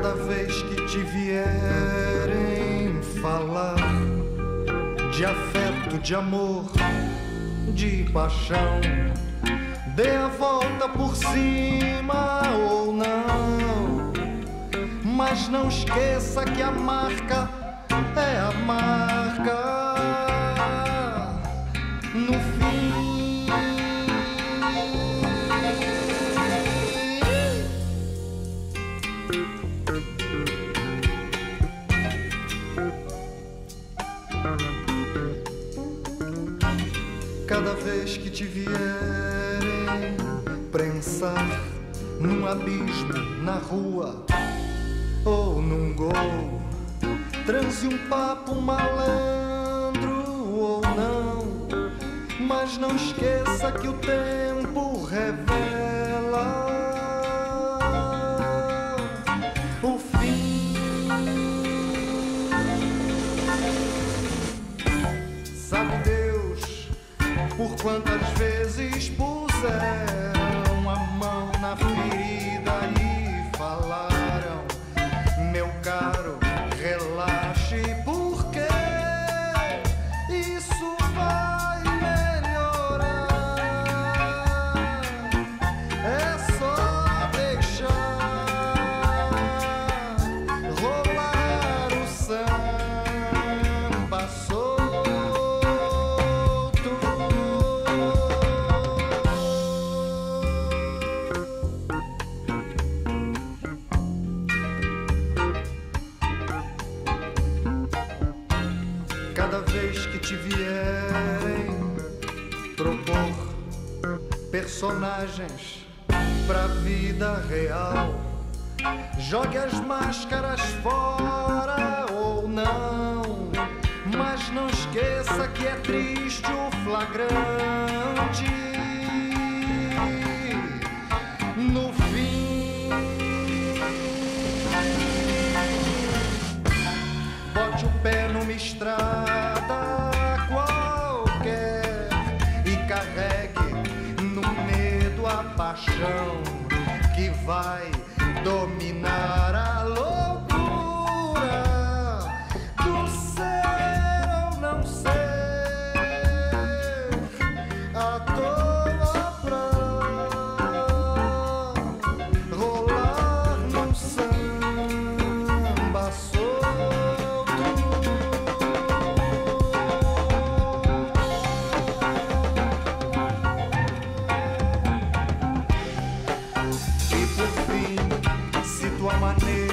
Cada vez que te vierem falar de afeto, de amor, de paixão, dê a volta por cima ou não. Mas não esqueça que a marca é a marca. No fim. Cada vez que te vierem prensar num abismo na rua ou num gol, transe um papo malandro ou não, mas não esqueça que o tempo revela o fim. Sabe Deus por quantas vezes puseram Cada vez que te vierem propor personagens pra vida real, jogue as máscaras fora ou não. Mas não esqueça que é triste o flagrante. No fim, bote o pé numa estrada paixão que vai dominar a loucura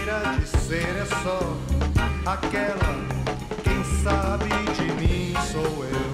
maneira de ser é só aquela. Quem sabe de mim sou eu.